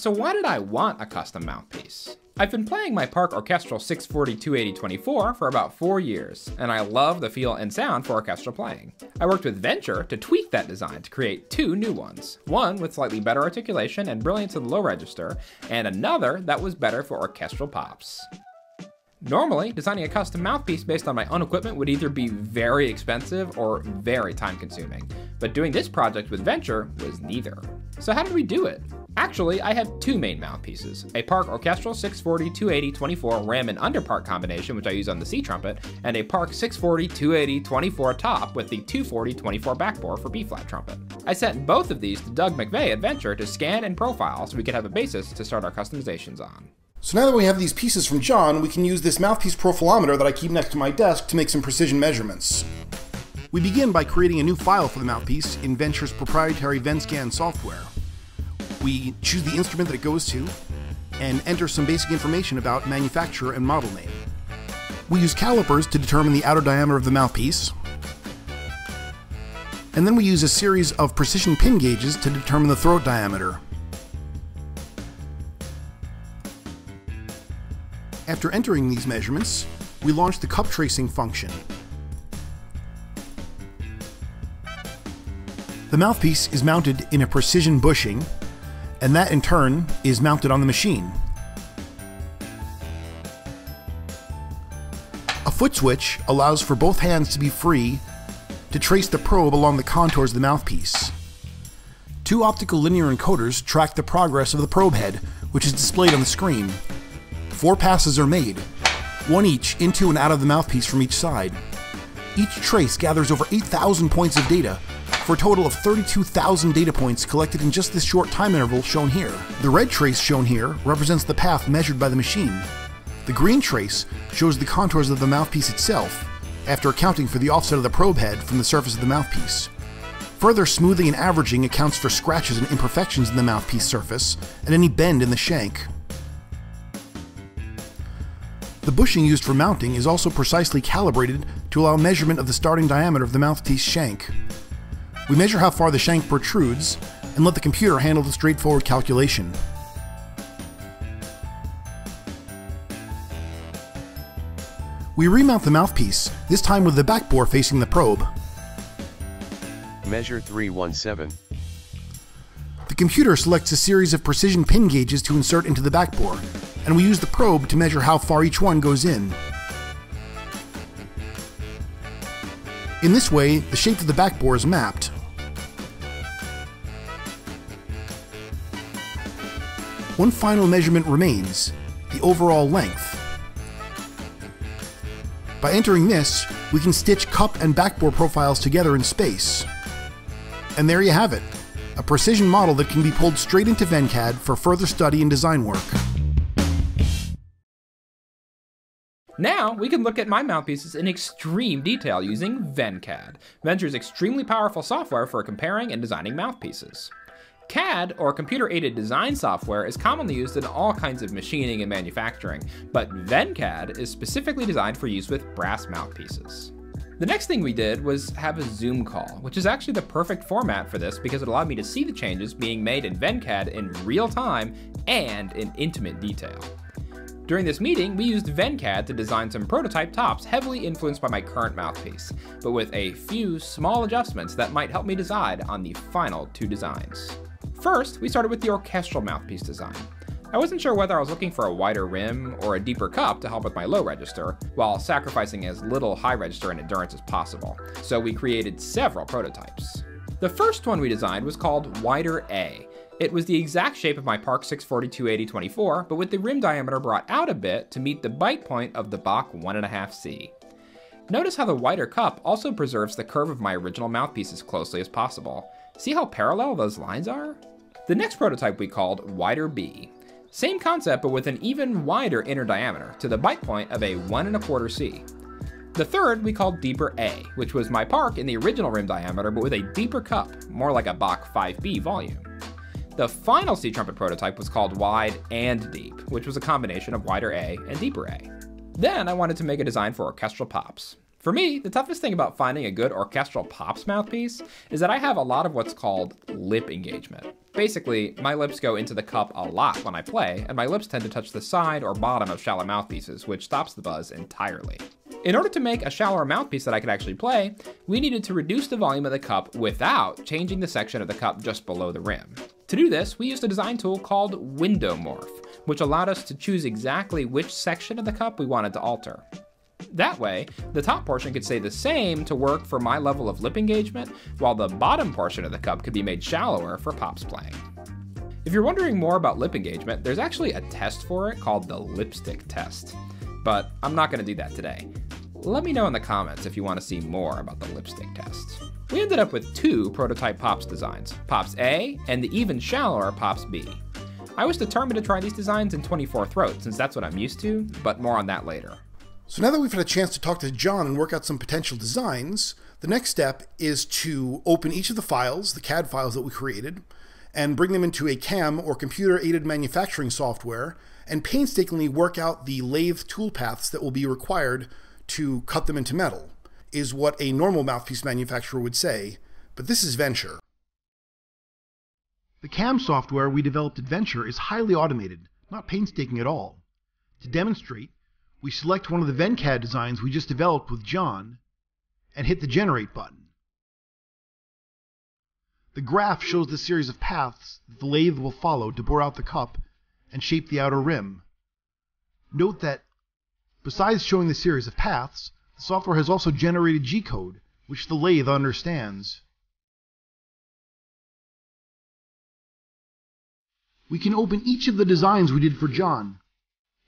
So why did I want a custom mouthpiece? I've been playing my Park Orchestral 640-280-24 for about four years, and I love the feel and sound for orchestral playing. I worked with Vennture to tweak that design to create two new ones. One with slightly better articulation and brilliance in the low register, and another that was better for orchestral pops. Normally, designing a custom mouthpiece based on my own equipment would either be very expensive or very time consuming, but doing this project with Vennture was neither. So how did we do it? Actually, I have two main mouthpieces, a Park Orchestral 640-280-24 ram and underpart combination, which I use on the C trumpet, and a Park 640-280-24 top with the 240-24 backbore for B-flat trumpet. I sent both of these to Doug McVey at Vennture to scan and profile so we could have a basis to start our customizations on. So now that we have these pieces from Jon, we can use this mouthpiece profilometer that I keep next to my desk to make some precision measurements. We begin by creating a new file for the mouthpiece in Vennture's proprietary VennScan software. We choose the instrument that it goes to, and enter some basic information about manufacturer and model name. We use calipers to determine the outer diameter of the mouthpiece, and then we use a series of precision pin gauges to determine the throat diameter. After entering these measurements, we launch the cup tracing function. The mouthpiece is mounted in a precision bushing, and that in turn is mounted on the machine. A foot switch allows for both hands to be free to trace the probe along the contours of the mouthpiece. Two optical linear encoders track the progress of the probe head, which is displayed on the screen. Four passes are made, one each into and out of the mouthpiece from each side. Each trace gathers over 8,000 points of data, for a total of 32,000 data points collected in just this short time interval shown here. The red trace shown here represents the path measured by the machine. The green trace shows the contours of the mouthpiece itself, after accounting for the offset of the probe head from the surface of the mouthpiece. Further smoothing and averaging accounts for scratches and imperfections in the mouthpiece surface, and any bend in the shank. The bushing used for mounting is also precisely calibrated to allow measurement of the starting diameter of the mouthpiece shank. We measure how far the shank protrudes and let the computer handle the straightforward calculation. We remount the mouthpiece, this time with the back bore facing the probe. Measure 317. The computer selects a series of precision pin gauges to insert into the back bore, and we use the probe to measure how far each one goes in. In this way, the shape of the back bore is mapped. One final measurement remains, the overall length. By entering this, we can stitch cup and backbore profiles together in space. And there you have it, a precision model that can be pulled straight into VennCAD for further study and design work. Now, we can look at my mouthpieces in extreme detail using VennCAD, Vennture's extremely powerful software for comparing and designing mouthpieces. CAD, or computer-aided design software, is commonly used in all kinds of machining and manufacturing, but VennCAD is specifically designed for use with brass mouthpieces. The next thing we did was have a Zoom call, which is actually the perfect format for this because it allowed me to see the changes being made in VennCAD in real time and in intimate detail. During this meeting, we used VennCAD to design some prototype tops heavily influenced by my current mouthpiece, but with a few small adjustments that might help me decide on the final two designs. First, we started with the orchestral mouthpiece design. I wasn't sure whether I was looking for a wider rim or a deeper cup to help with my low register, while sacrificing as little high register and endurance as possible, so we created several prototypes. The first one we designed was called Wider A. It was the exact shape of my Park 640-280-24, but with the rim diameter brought out a bit to meet the bite point of the Bach 1.5C. Notice how the wider cup also preserves the curve of my original mouthpiece as closely as possible. See how parallel those lines are? The next prototype we called Wider B. Same concept, but with an even wider inner diameter, to the bite point of a 1 and a quarter C. The third we called Deeper A, which was my Park in the original rim diameter, but with a deeper cup, more like a Bach 5B volume. The final C trumpet prototype was called Wide and Deep, which was a combination of wider A and deeper A. Then I wanted to make a design for orchestral pops. For me, the toughest thing about finding a good orchestral pops mouthpiece is that I have a lot of what's called lip engagement. Basically, my lips go into the cup a lot when I play, and my lips tend to touch the side or bottom of shallow mouthpieces, which stops the buzz entirely. In order to make a shallower mouthpiece that I could actually play, we needed to reduce the volume of the cup without changing the section of the cup just below the rim. To do this, we used a design tool called Window Morph, which allowed us to choose exactly which section of the cup we wanted to alter. That way, the top portion could stay the same to work for my level of lip engagement, while the bottom portion of the cup could be made shallower for Pop's playing. If you're wondering more about lip engagement, there's actually a test for it called the lipstick test. But I'm not going to do that today. Let me know in the comments if you want to see more about the lipstick test. We ended up with two prototype Pops designs, Pops A and the even shallower Pops B. I was determined to try these designs in 24 throat since that's what I'm used to, but more on that later. So now that we've had a chance to talk to Jon and work out some potential designs, the next step is to open each of the files, the CAD files that we created, and bring them into a CAM or computer aided manufacturing software and painstakingly work out the lathe toolpaths that will be required to cut them into metal, is what a normal mouthpiece manufacturer would say, but this is Vennture. The CAM software we developed at Vennture is highly automated, not painstaking at all. To demonstrate, we select one of the VennCAD designs we just developed with Jon and hit the Generate button. The graph shows the series of paths that the lathe will follow to bore out the cup and shape the outer rim. Note that, besides showing the series of paths, software has also generated G-code, which the lathe understands. We can open each of the designs we did for Jon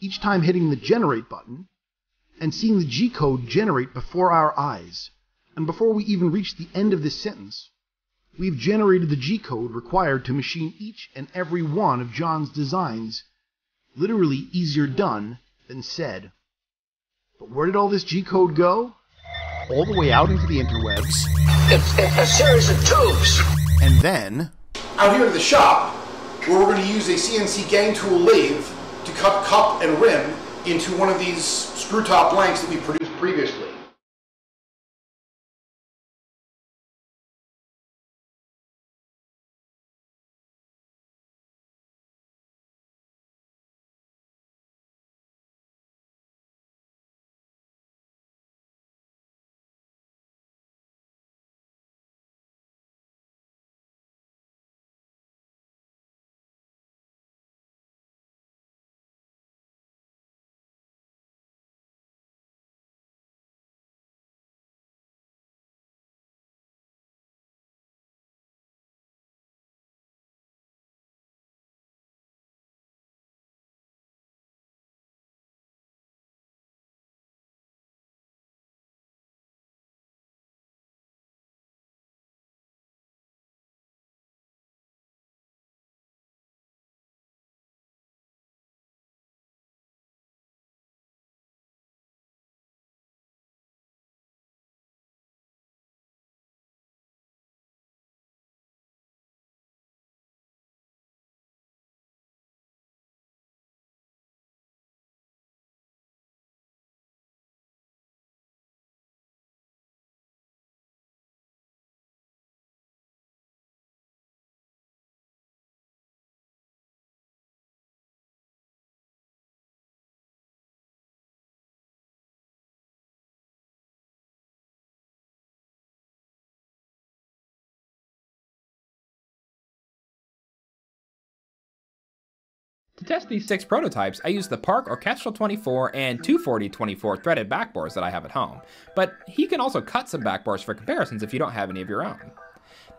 each time hitting the generate button and seeing the G code generate before our eyes. And before we even reach the end of this sentence, we've generated the G code required to machine each and every one of Jon's designs. Literally easier done than said. But where did all this G code go? All the way out into the interwebs. It's a series of tubes. And then. Out here in the shop, where we're going to use a CNC gang tool lathe to cut cup and rim into one of these screw top blanks that we produced previously. To test these six prototypes, I used the Park Orchestral 24 and 240-24 threaded backbores that I have at home, but he can also cut some backbores for comparisons if you don't have any of your own.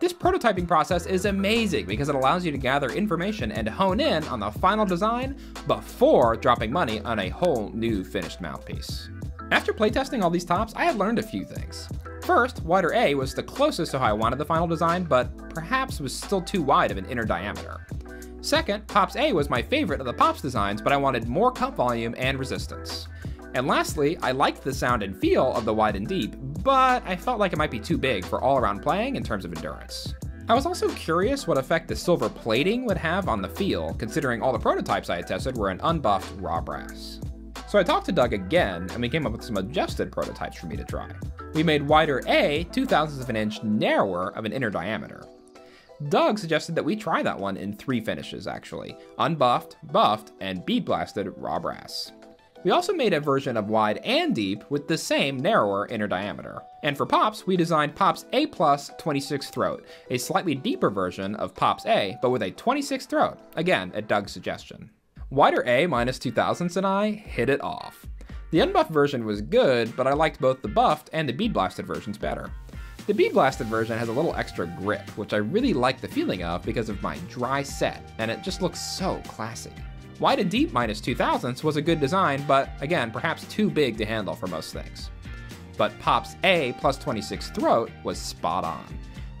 This prototyping process is amazing because it allows you to gather information and hone in on the final design before dropping money on a whole new finished mouthpiece. After playtesting all these tops, I have learned a few things. First, wider A was the closest to how I wanted the final design, but perhaps was still too wide of an inner diameter. Second, Pops A was my favorite of the Pops designs, but I wanted more cup volume and resistance. And lastly, I liked the sound and feel of the wide and deep, but I felt like it might be too big for all around playing in terms of endurance. I was also curious what effect the silver plating would have on the feel, considering all the prototypes I had tested were in unbuffed raw brass. So I talked to Doug again, and we came up with some adjusted prototypes for me to try. We made wider A 2 thousandths of an inch narrower of an inner diameter. Doug suggested that we try that one in three finishes, actually unbuffed, buffed, and bead blasted raw brass. We also made a version of wide and deep with the same narrower inner diameter. And for Pops, we designed Pops A Plus 26 throat, a slightly deeper version of Pops A, but with a 26 throat, again, at Doug's suggestion. Wider A minus 2000s and I hit it off. The unbuffed version was good, but I liked both the buffed and the bead blasted versions better. The bead blasted version has a little extra grip, which I really like the feeling of because of my dry set, and it just looks so classy. Wide and deep minus 2000s was a good design, but again, perhaps too big to handle for most things. But Pop's A plus 26 throat was spot on.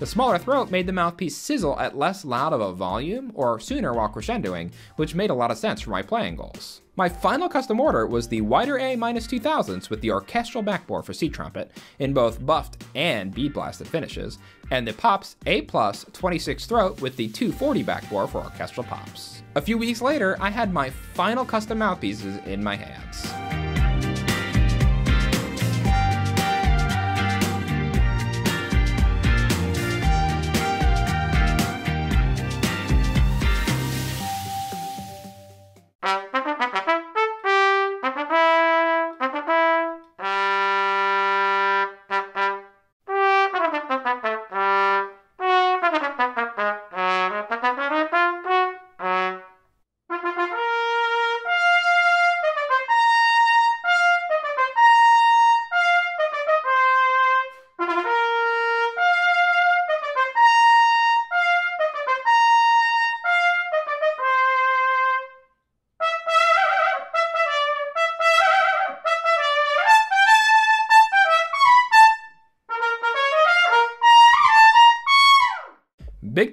The smaller throat made the mouthpiece sizzle at less loud of a volume or sooner while crescendoing, which made a lot of sense for my playing goals. My final custom order was the wider A minus 2000s with the orchestral backbore for C trumpet in both buffed and bead blasted finishes, and the Pops A plus 26 throat with the 240 backbore for orchestral pops. A few weeks later, I had my final custom mouthpieces in my hands.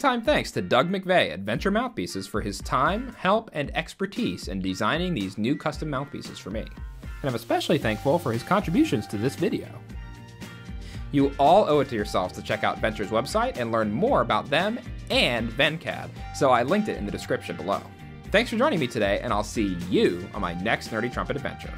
Time thanks to Doug McVey at Vennture Mouthpieces for his time, help, and expertise in designing these new custom mouthpieces for me. And I'm especially thankful for his contributions to this video. You all owe it to yourselves to check out Vennture's website and learn more about them and VennCAD, so I linked it in the description below. Thanks for joining me today, and I'll see you on my next Nerdy Trumpet adventure.